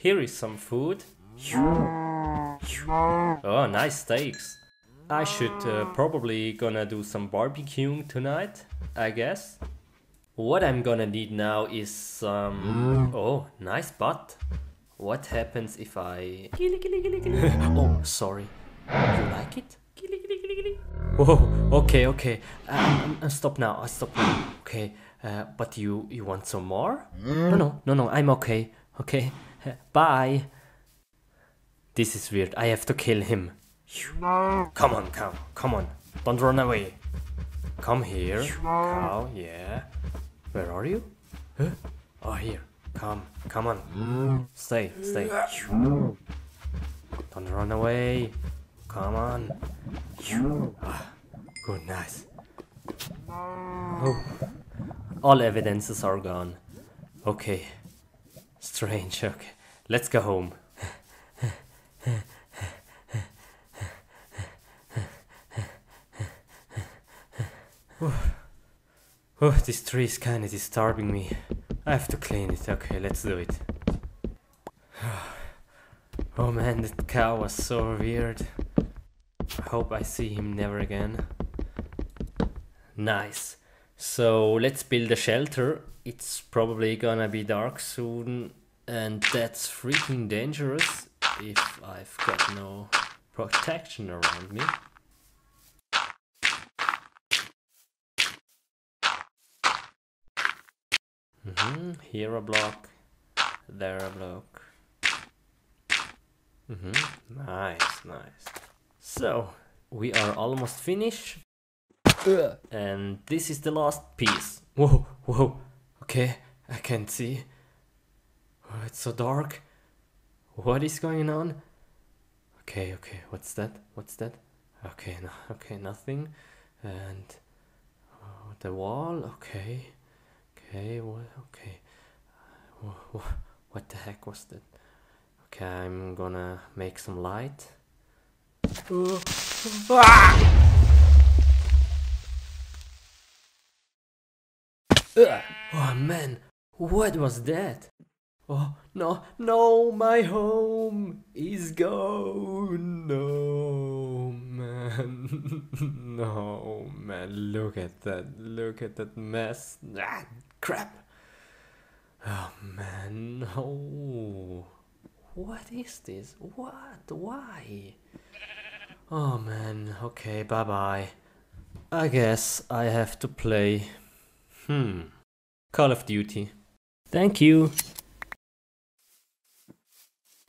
Here is some food. Oh, nice steaks. I should uh, probably gonna do some barbecuing tonight, I guess. What I'm gonna need now is some... Oh, nice butt. What happens if I... Oh, sorry. You like it? Whoa, okay, okay. Um, um, stop now, uh, stop now. Okay, uh, but you, you want some more? No, no, no, no, I'm okay. Okay, bye. This is weird, I have to kill him. Come on, cow, come on. Don't run away. Come here, cow, yeah. Where are you? Huh? Oh, here. Come, come on. Stay, stay. Don't run away. Come on. Ah, good, nice. Oh, all evidences are gone. Okay. Strange, okay. Let's go home. Oh, this tree is kinda disturbing me. I have to clean it. Okay, let's do it. Oh man, that cow was so weird. I hope I see him never again. Nice. So let's build a shelter. It's probably gonna be dark soon, and that's freaking dangerous if I've got no protection around me. hmm Here a block, there a block. hmm Nice, nice. So, we are almost finished. And this is the last piece. Whoa, whoa. Okay, I can't see. Oh, it's so dark. What is going on? Okay, okay, what's that? What's that? Okay, no, okay, nothing. And oh, the wall, okay. Okay, what? Okay. Wha- wha- What the heck was that? Okay, I'm gonna make some light. Ah! Oh man, what was that? Oh no, no, my home is gone. No, man. no, man, look at that. Look at that mess. Ah, crap. Oh man, no. What is this? What? Why? Oh man, okay, bye bye. I guess I have to play. Hmm. Call of Duty. Thank you.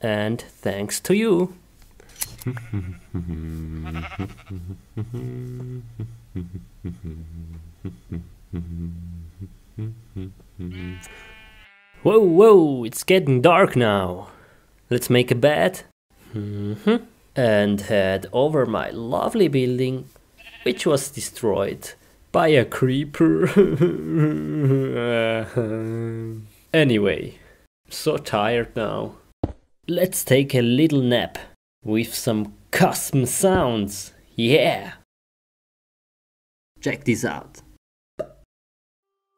And thanks to you. Whoa, whoa, it's getting dark now. Let's make a bed. Mhm. And head over my lovely building, which was destroyed by a creeper. anyway, so tired now. Let's take a little nap with some custom sounds. Yeah. Check this out.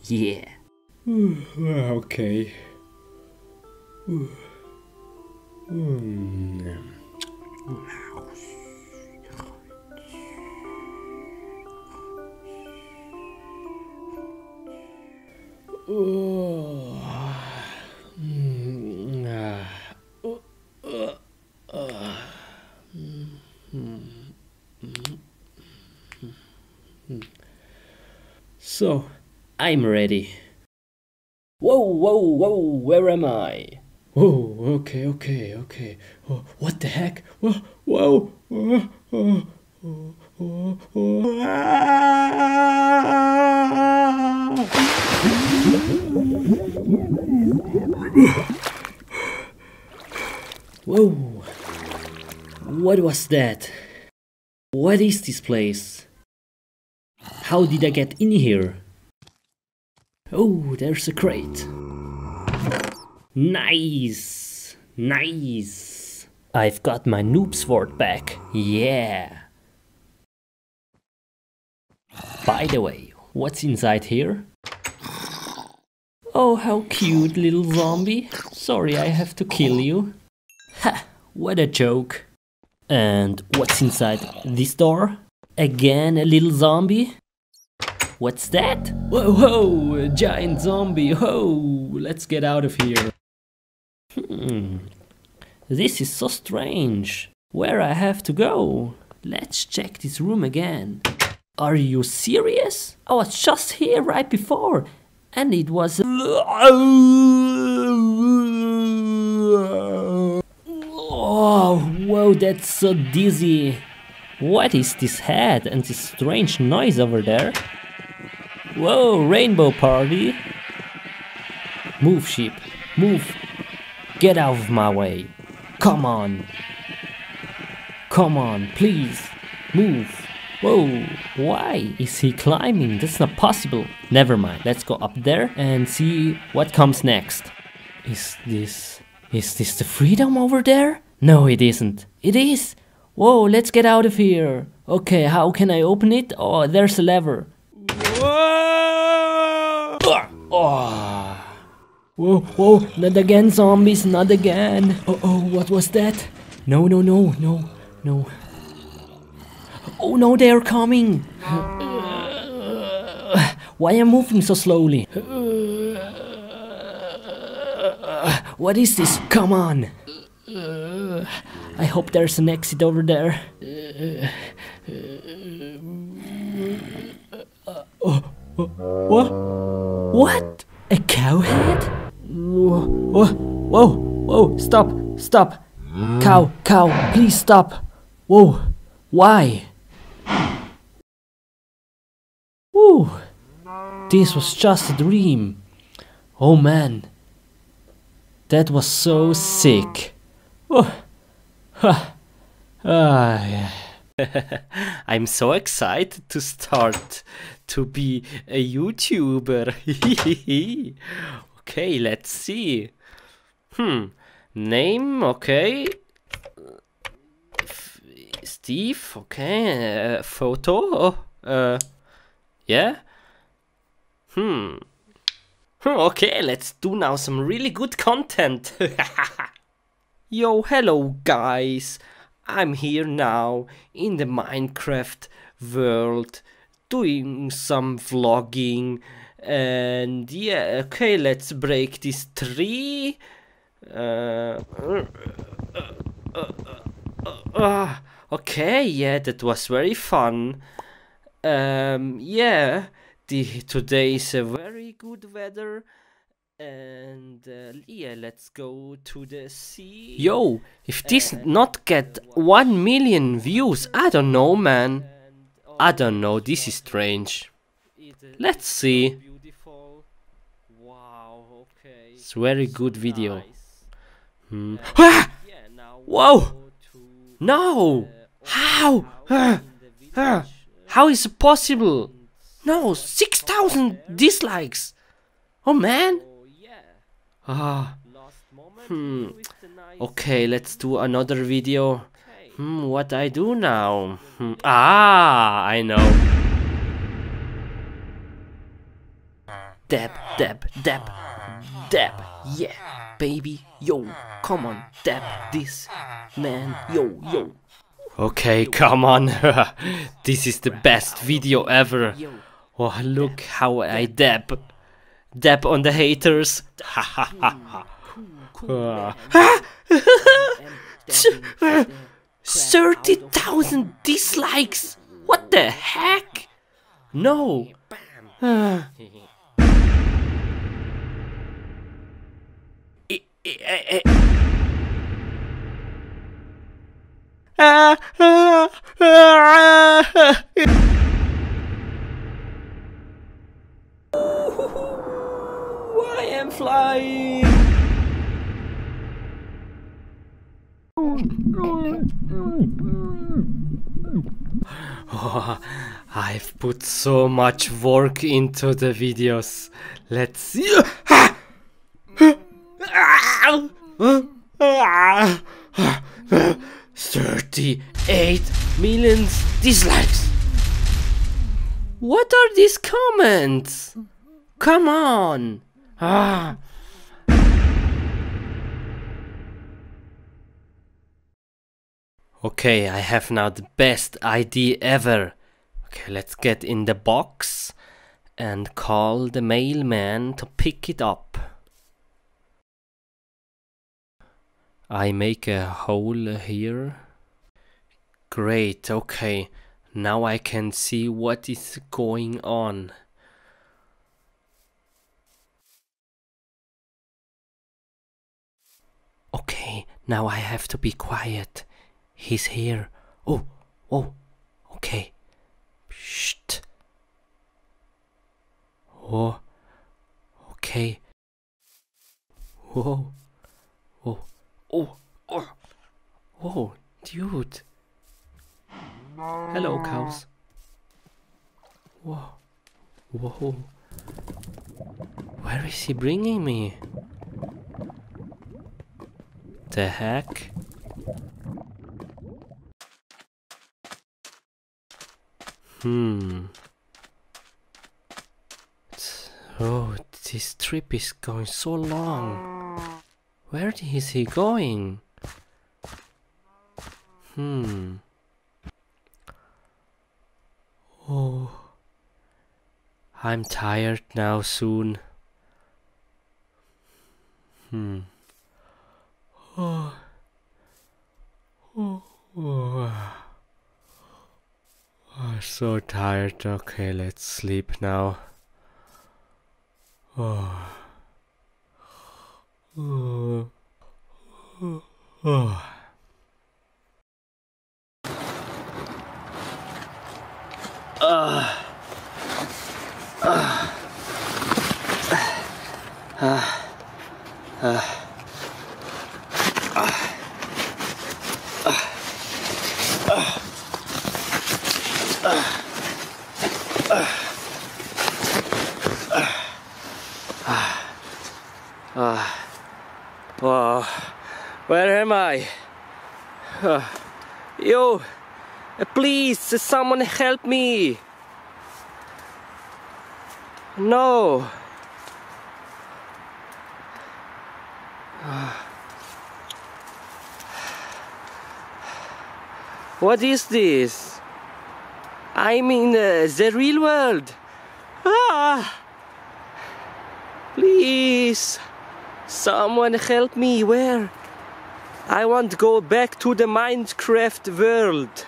Yeah. okay. Hmm. So, I'm ready. Whoa, whoa, whoa, where am I? Whoa, okay, okay, okay. Oh, what the heck? Whoa, whoa, whoa, whoa, whoa, whoa, whoa. Ah! Whoa, what was that? What is this place? How did I get in here? Oh, there's a crate. Nice! Nice! I've got my noob sword back. Yeah! By the way, what's inside here? Oh, how cute, little zombie. Sorry, I have to kill you. Ha, what a joke. And what's inside this door? Again, a little zombie? What's that? Whoa, whoa, a giant zombie. Whoa, let's get out of here. Hmm, this is so strange. Where I have to go? Let's check this room again. Are you serious? I was just here right before and it was. Oh, whoa, that's so dizzy. What is this head and this strange noise over there? Whoa, rainbow party. Move, sheep, move. Get out of my way. Come on. Come on, please. Move. Whoa, why is he climbing? That's not possible. Never mind, let's go up there and see what comes next. Is this... is this the freedom over there? No, it isn't. It is! Whoa, let's get out of here. Okay, how can I open it? Oh, there's a lever. Whoa! Oh. Whoa, whoa, not again, zombies, not again. Oh, oh, what was that? No, no, no, no, no. Oh no, they are coming! Why am I moving so slowly? What is this? Come on! I hope there's an exit over there. Uh, What? What? A cow head? Whoa, whoa, whoa, stop, stop! Cow, cow, please stop! Whoa, why? Whew. This was just a dream. Oh man. That was so sick. Oh. Ah, yeah. I'm so excited to start to be a YouTuber. okay, let's see. Hmm. Name, okay. Steve, okay. Uh, photo, uh, yeah? Hmm. Okay, let's do now some really good content. Yo, hello guys. I'm here now in the Minecraft world doing some vlogging and yeah, okay, let's break this tree. Uh, uh, uh, okay, yeah, that was very fun. Um, yeah, the, today is a very good weather. And uh, yeah, let's go to the sea. Yo, if this not get 1 million views, I don't know, man. I don't know, this is strange. Let's see. Wow! Okay. It's very good video. Hmm. Ah! Whoa! No! How? Ah! Ah! How is it possible? No, 6,000 dislikes! Oh man! Ah. Hmm. Okay, let's do another video. Hmm, what I do now? Hmm. Ah, I know. Dab, dab, dab, dab. Yeah, baby. Yo, come on, dab this. Man, yo, yo. Okay, come on. this is the best video ever. Oh, look how I dab. Dab on the haters. Ha ha ha ha. 30,000 dislikes! What the heck? No. I Oh, I've put so much work into the videos. Let's see. 38 million dislikes. What are these comments? Come on. Ah. Okay, I have now the best idea ever. Okay, let's get in the box and call the mailman to pick it up. I make a hole here. Great, okay. Now I can see what is going on. Okay, now I have to be quiet. He's here. Oh, oh, okay. Shh. Oh, okay. Whoa, oh, oh, oh, oh, dude. Hello, cows. Whoa, whoa. Where is he bringing me? The heck? Hmm. Oh, this trip is going so long. Where is he going? Hmm. Oh. I'm tired now soon. Hmm. Oh. Oh. oh. I'm so tired. Okay, let's sleep now. Oh. Oh. Oh. oh. Uh. Uh. Uh. Uh. Oh, where am I? Uh, yo, uh, please, someone help me. No. What is this? I'm in uh, the real world. Ah! Please. Someone help me, where? I want to go back to the Minecraft world.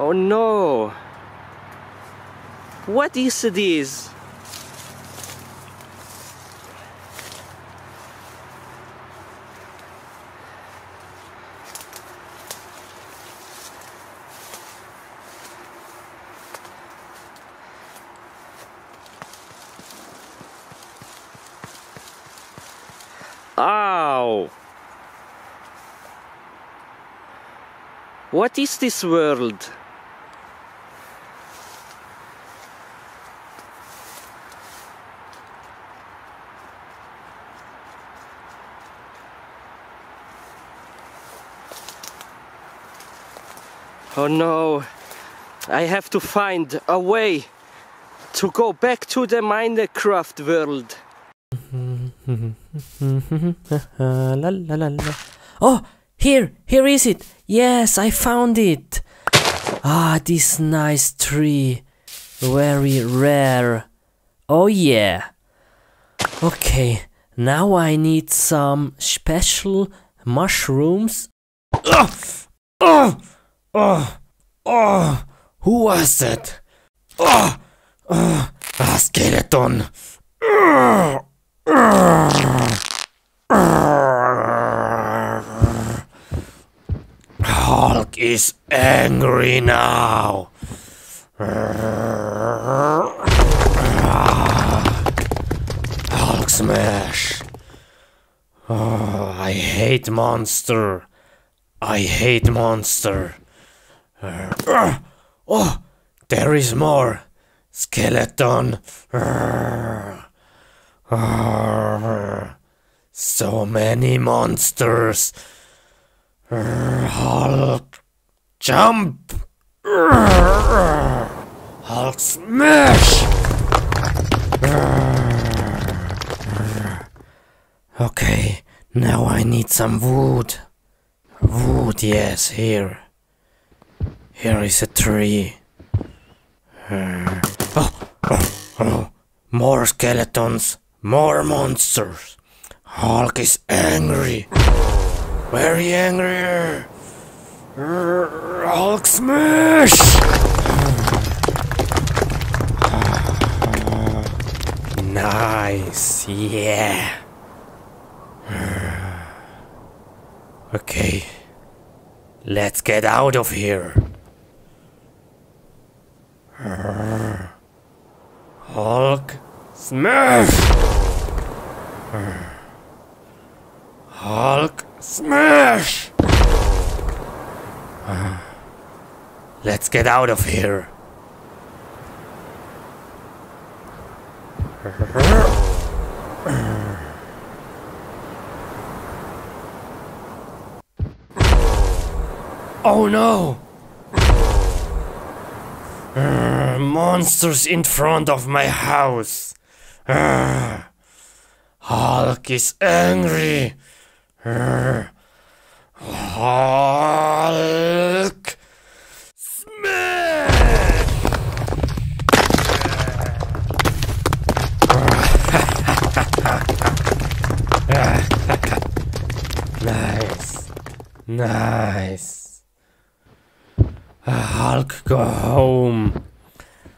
Oh no. What is this? Ow! What is this world? Oh no, I have to find a way to go back to the Minecraft world. Oh, here, here is it. Yes, I found it. Ah, this nice tree. Very rare. Oh yeah. Okay, now I need some special mushrooms. Oh, oh. Who was that? Oh, oh, a skeleton. Hulk is angry now. Hulk smash. Oh, I hate monster. I hate monster. Uh, uh, oh, there is more. Skeleton. Uh, so many monsters. Hulk. Jump. Hulk smash. Okay, now I need some wood. Wood, yes, here. Here is a tree. Uh, oh, oh, oh. More skeletons, more monsters. Hulk is angry. Very angry. Uh, Hulk smash! Nice, yeah. Okay, let's get out of here. Hulk smash! Hulk smash! Let's get out of here. Oh no! Uh, monsters in front of my house. Uh, Hulk is angry. Uh, Hulk nice, nice. Hulk, go home.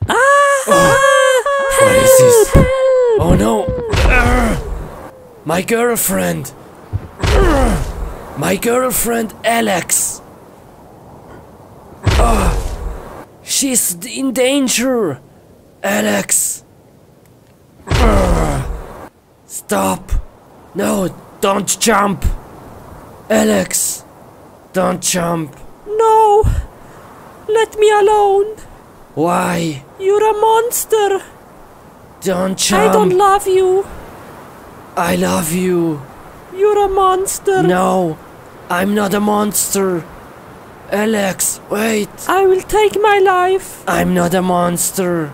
Oh, what is this? Oh no! My girlfriend! My girlfriend Alex! Ah, she's in danger! Alex! Stop! No, don't jump! Alex! Don't jump! No! Let me alone! Why? You're a monster! Don't jump! I don't love you! I love you! You're a monster! No! I'm not a monster! Alex, wait! I will take my life! I'm not a monster!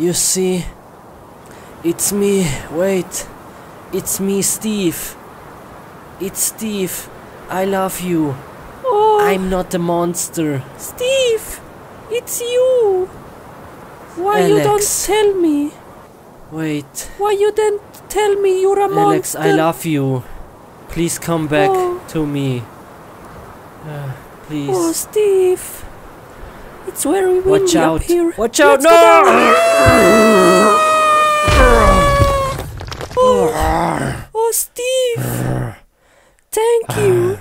You see? It's me. Wait. It's me, Steve. It's Steve. I love you. Oh, I'm not a monster. Steve! It's you! Why you don't tell me? Wait. Why you didn't tell me you're a Alex, monster? I love you. Please come back Oh. to me. Uh, please. Oh, Steve! It's very windy Watch up out. here. Watch out. Let's out. No! Oh, Steve! Thank you.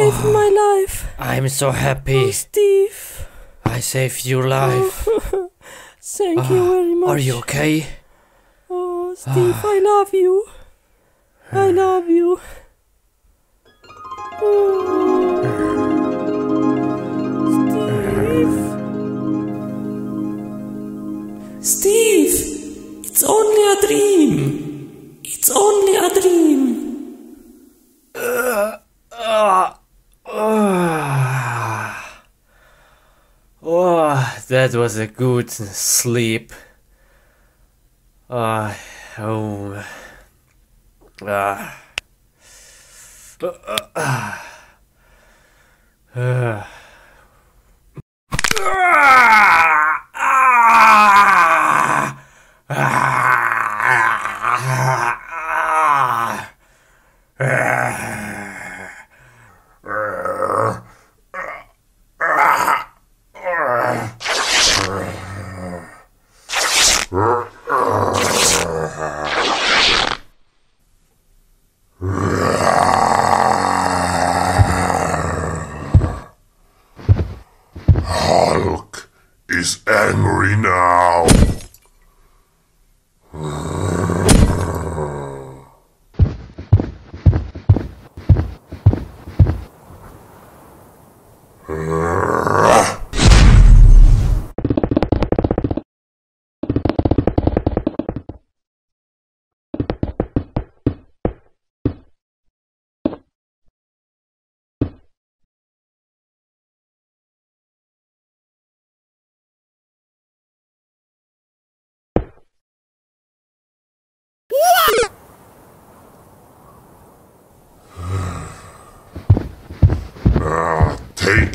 Saved my life. I'm so Oh, happy. Steve. I saved your life. Thank you ah, very much. Are you okay? Oh, ah. Steve, I love you. I ah. love you. Oh. Steve. Steve, it's only a dream. It's only a dream. Oh, that was a good sleep. Uh, oh. Ah. Uh. Hulk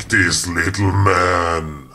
this, little man.